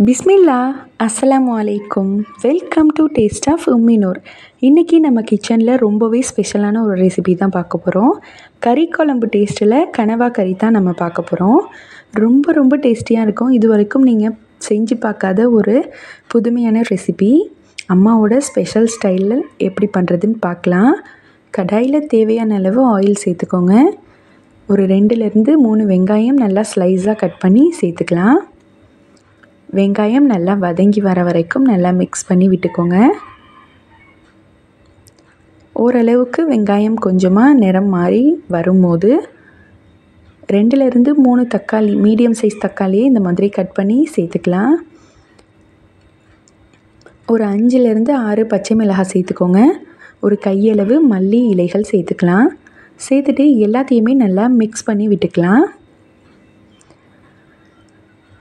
பிஸ்மில்லா அஸ்ஸலாமு அலைக்கும். Welcome to taste of Umminoor. இன்றைக்கி நம்ம கிச்சனில் ரொம்பவே ஸ்பெஷலான ஒரு ரெசிபி தான் பார்க்க போகிறோம் கறி குழம்பு டேஸ்ட்டில் கனவா கறி தான் நம்ம பார்க்க போகிறோம் ரொம்ப ரொம்ப டேஸ்டியாக இருக்கும். இது வரைக்கும் நீங்கள் செஞ்சு பார்க்காத ஒரு புதுமையான ரெசிபி. அம்மாவோட ஸ்பெஷல் ஸ்டைலில் எப்படி பண்ணுறதுன்னு பார்க்கலாம். கடாயில் தேவையான அளவு ஆயில் சேர்த்துக்கோங்க. ஒரு ரெண்டுலேருந்து மூணு வெங்காயம் நல்லா ஸ்லைஸாக கட் பண்ணி சேர்த்துக்கலாம். வெங்காயம் நல்லா வதங்கி வர வரைக்கும் நல்லா மிக்ஸ் பண்ணி விட்டுக்கோங்க. ஓரளவுக்கு வெங்காயம் கொஞ்சமாக நிறம் மாறி வரும்போது ரெண்டுலேருந்து மூணு தக்காளி மீடியம் சைஸ் தக்காளியை இந்த மாதிரி கட் பண்ணி சேர்த்துக்கலாம். ஒரு அஞ்சுலேருந்து ஆறு பச்சை மிளகாய் சேர்த்துக்கோங்க. ஒரு கையளவு மல்லி இலைகள் சேர்த்துக்கலாம். சேர்த்துட்டு எல்லாத்தையுமே நல்லா மிக்ஸ் பண்ணி விட்டுக்கலாம்.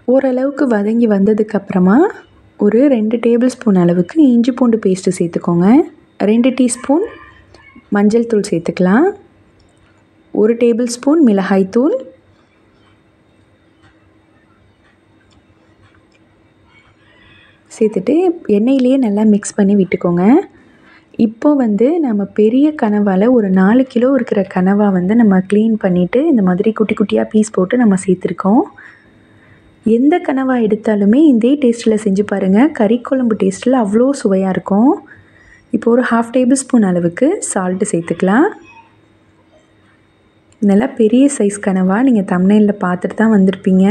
ஓரளவுக்கு வதங்கி வந்ததுக்கப்புறமா ஒரு ரெண்டு டேபிள் ஸ்பூன் அளவுக்கு இஞ்சி பூண்டு பேஸ்ட்டு சேர்த்துக்கோங்க. ரெண்டு டீஸ்பூன் மஞ்சள் தூள் சேர்த்துக்கலாம். ஒரு டேபிள் ஸ்பூன் மிளகாய் தூள். சேர்த்துட்டு எண்ணெயிலேயே நல்லா மிக்ஸ் பண்ணி விட்டுக்கோங்க. இப்போ வந்து நம்ம பெரிய கனவால் ஒரு நாலு கிலோ இருக்கிற கனவாக வந்து நம்ம க்ளீன் பண்ணிவிட்டு இந்த மாதிரி குட்டி குட்டியாக பீஸ் போட்டு நம்ம சேர்த்துருக்கோம். எந்த கனவாக எடுத்தாலுமே இதே டேஸ்ட்டில் செஞ்சு பாருங்கள் கறி குழம்பு டேஸ்ட்டில் அவ்வளோ சுவையாக இருக்கும். இப்போ ஒரு ஹாஃப் டேபிள் ஸ்பூன் அளவுக்கு சால்ட்டு சேர்த்துக்கலாம். நல்லா பெரிய சைஸ் கனவாக நீங்கள் தமிழ்நெல்லில் பார்த்துட்டு தான் வந்திருப்பீங்க.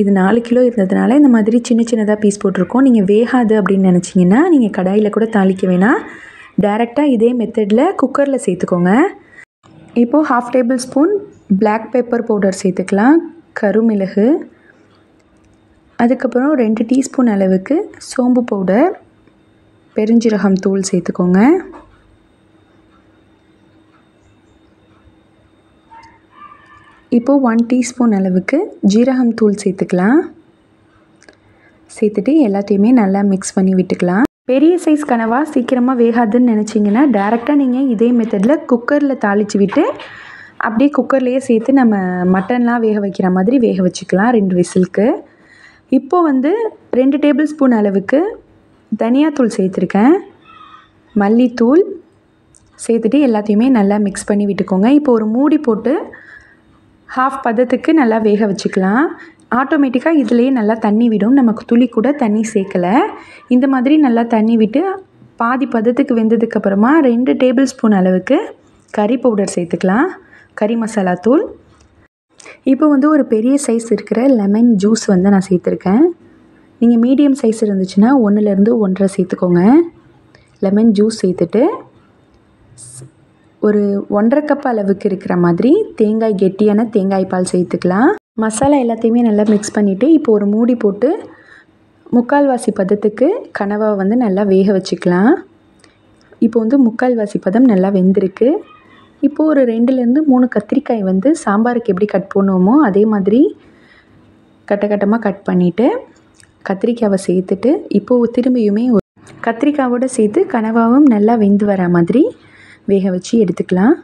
இது நாலு கிலோ இருந்ததுனால இந்த மாதிரி சின்ன சின்னதாக பீஸ் போட்டிருக்கோம். நீங்கள் வேகாது அப்படின்னு நினச்சிங்கன்னா நீங்கள் கடாயில் கூட தாளிக்க வேணாம். டேரெக்டாக இதே மெத்தடில் குக்கரில் சேர்த்துக்கோங்க. இப்போது half tablespoon black pepper powder சேர்த்துக்கலாம். கருமிளகு. அதுக்கப்புறம் ரெண்டு டீஸ்பூன் அளவுக்கு சோம்பு பவுடர் பெருஞ்சீரகம் தூள் சேர்த்துக்கோங்க. இப்போது ஒன் டீஸ்பூன் அளவுக்கு ஜீரகம் தூள் சேர்த்துக்கலாம். சேர்த்துட்டு எல்லாத்தையுமே நல்லா மிக்ஸ் பண்ணி விட்டுக்கலாம். பெரிய சைஸ் கனவா சீக்கிரமாக வேகாதுன்னு நினச்சிங்கன்னா டேரெக்டாக நீங்கள் இதே மெத்தடில் குக்கரில் தாளித்து விட்டு அப்படியே குக்கர்லேயே சேர்த்து நம்ம மட்டன்லாம் வேக வைக்கிற மாதிரி வேக வச்சுக்கலாம் ரெண்டு விசிலுக்கு. இப்போது வந்து ரெண்டு டேபிள் ஸ்பூன் அளவுக்கு தனியாத்தூள் சேர்த்துருக்கேன். மல்லித்தூள் சேர்த்துட்டு எல்லாத்தையுமே நல்லா மிக்ஸ் பண்ணி விட்டுக்கோங்க. இப்போ ஒரு மூடி போட்டு ஹாஃப் பதத்துக்கு நல்லா வேக வச்சுக்கலாம். ஆட்டோமேட்டிக்காக இதுலேயே நல்லா தண்ணி விடும். நமக்கு துளி கூட தண்ணி சேர்க்கலை. இந்த மாதிரி நல்லா தண்ணி விட்டு பாதி பதத்துக்கு வெந்ததுக்கப்புறமா ரெண்டு டேபிள் ஸ்பூன் அளவுக்கு கறி பவுடர் சேர்த்துக்கலாம். கறி மசாலா தூள். இப்போ வந்து ஒரு பெரிய சைஸ் இருக்கிற லெமன் ஜூஸ் வந்து நான் சேர்த்துருக்கேன். நீங்கள் மீடியம் சைஸ் இருந்துச்சுன்னா ஒன்றுலேருந்து ஒன்றரை சேர்த்துக்கோங்க. லெமன் ஜூஸ் சேர்த்துட்டு ஒரு ஒன்றரை கப் அளவுக்கு இருக்கிற மாதிரி தேங்காய் கெட்டியான தேங்காய் பால் சேர்த்துக்கலாம். மசாலா எல்லாத்தையுமே நல்லா மிக்ஸ் பண்ணிவிட்டு இப்போ ஒரு மூடி போட்டு முக்கால்வாசி பதத்துக்கு கனவை வந்து நல்லா வேக வச்சுக்கலாம். இப்போ வந்து முக்கால்வாசி பதம் நல்லா வெந்திருக்கு. இப்போது ஒரு ரெண்டுலேருந்து மூணு கத்திரிக்காய் வந்து சாம்பாருக்கு எப்படி கட் பண்ணுவோமோ அதே மாதிரி கட்ட கட்டமாக கட் பண்ணிவிட்டு கத்திரிக்காவை சேர்த்துட்டு இப்போது திரும்பியுமே கத்திரிக்காவோடு சேர்த்து கனவாவும் நல்லா வெந்து வர மாதிரி வேக வச்சு எடுத்துக்கலாம்.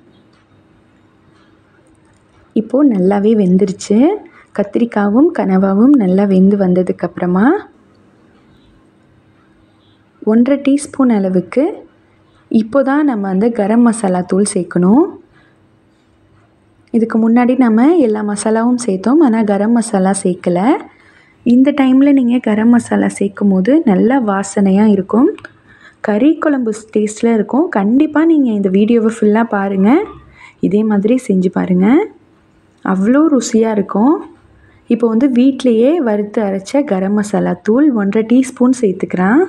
இப்போது நல்லாவே வெந்துருச்சு. கத்திரிக்காவும் கனவாவும் நல்லா வெந்து வந்ததுக்கப்புறமா ஒன்றரை டீஸ்பூன் அளவுக்கு இப்போ தான் நம்ம வந்து கரம் மசாலா தூள் சேர்க்கணும். இதுக்கு முன்னாடி நம்ம எல்லா மசாலாவும் சேர்த்தோம் ஆனால் கரம் மசாலா சேர்க்கலை. இந்த டைமில் நீங்கள் கரம் மசாலா சேர்க்கும் போது நல்லா வாசனையாக இருக்கும். கறி குழம்பு டேஸ்ட்டில் இருக்கும். கண்டிப்பாக நீங்கள் இந்த வீடியோவை ஃபுல்லாக பாருங்கள் இதே மாதிரி செஞ்சு பாருங்கள் அவ்வளோ ருசியாக இருக்கும். இப்போ வந்து வீட்லேயே வறுத்து அரைச்ச கரம் மசாலா தூள் ஒன்றரை டீஸ்பூன் சேர்த்துக்கிறேன்.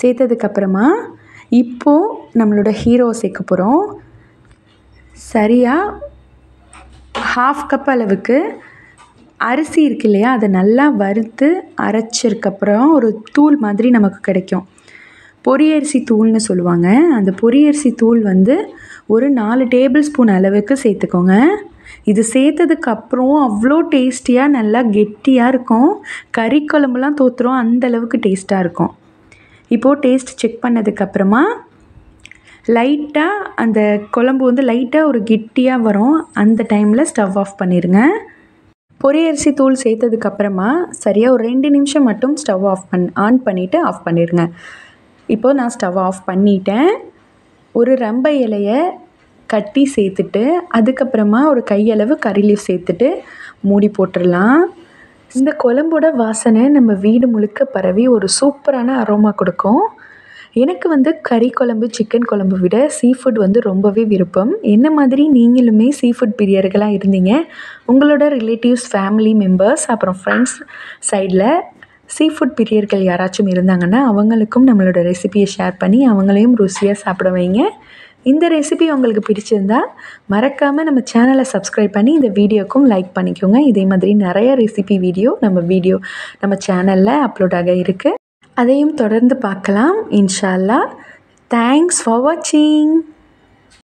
சேர்த்ததுக்கப்புறமா இப்போது நம்மளோட ஹீரோ சேர்க்க போகிறோம் சரியாக ஹாஃப் கப் அளவுக்கு அரிசி இருக்கு இல்லையா அதை நல்லா வறுத்து அரைச்சதுக்கப்புறம் ஒரு தூள் மாதிரி நமக்கு கிடைக்கும். பொரியரிசி தூள்னு சொல்லுவாங்க. அந்த பொரியரிசி தூள் வந்து ஒரு நாலு டேபிள் ஸ்பூன் அளவுக்கு சேர்த்துக்கோங்க. இது சேர்த்ததுக்கப்புறம் அவ்வளோ டேஸ்டியாக நல்லா கெட்டியாக இருக்கும். கறி குழம்புலாம் தோற்றுரும் அந்த அளவுக்கு டேஸ்ட்டாக இருக்கும். இப்போது டேஸ்ட் செக் பண்ணதுக்கப்புறமா லைட்டாக அந்த குழம்பு வந்து லைட்டாக ஒரு கெட்டியாக வரும். அந்த டைமில் ஸ்டவ் ஆஃப் பண்ணிடுங்க பொரியரிசி தூள் சேர்த்ததுக்கப்புறமா சரியாக ஒரு ரெண்டு நிமிஷம் மட்டும் ஸ்டவ் ஆஃப் பண் ஆன் பண்ணிவிட்டு ஆஃப் பண்ணிடுங்க இப்போது நான் ஸ்டவ் ஆஃப் பண்ணிட்டேன். ஒரு ரம்ப இலையை கட்டி சேர்த்துட்டு அதுக்கப்புறமா ஒரு கையளவு கறி லீஃப் சேர்த்துட்டு மூடி போட்டுடலாம் இந்த குழம்போட வாசனை நம்ம வீடு முழுக்க பரவி ஒரு சூப்பரான அரோமா கொடுக்கும். எனக்கு வந்து கறி குழம்பு சிக்கன் குழம்பு விட சீ ஃபுட் வந்து ரொம்பவே விருப்பம். என்ன மாதிரி நீங்களுமே சீ ஃபுட் பிரியர்களாக இருந்தீங்க? உங்களோட ரிலேட்டிவ்ஸ் ஃபேமிலி மெம்பர்ஸ் அப்புறம் ஃப்ரெண்ட்ஸ் சைடில் சீ ஃபுட் பிரியர்கள் யாராச்சும் இருந்தாங்கன்னா அவங்களுக்கும் நம்மளோட ரெசிபியை ஷேர் பண்ணி அவங்களையும் ருசியாக சாப்பிட வைங்க. இந்த ரெசிபி உங்களுக்கு பிடிச்சிருந்தா மறக்காமல் நம்ம சேனலை சப்ஸ்கிரைப் பண்ணி இந்த வீடியோக்கும் லைக் பண்ணிக்கோங்க. இதே மாதிரி நிறைய ரெசிபி வீடியோ நம்ம வீடியோ நம்ம சேனலில் அப்லோட் ஆக இருக்குது அதையும் தொடர்ந்து பார்க்கலாம். இன்ஷால்லா. தேங்க்ஸ் ஃபார் வாட்சிங்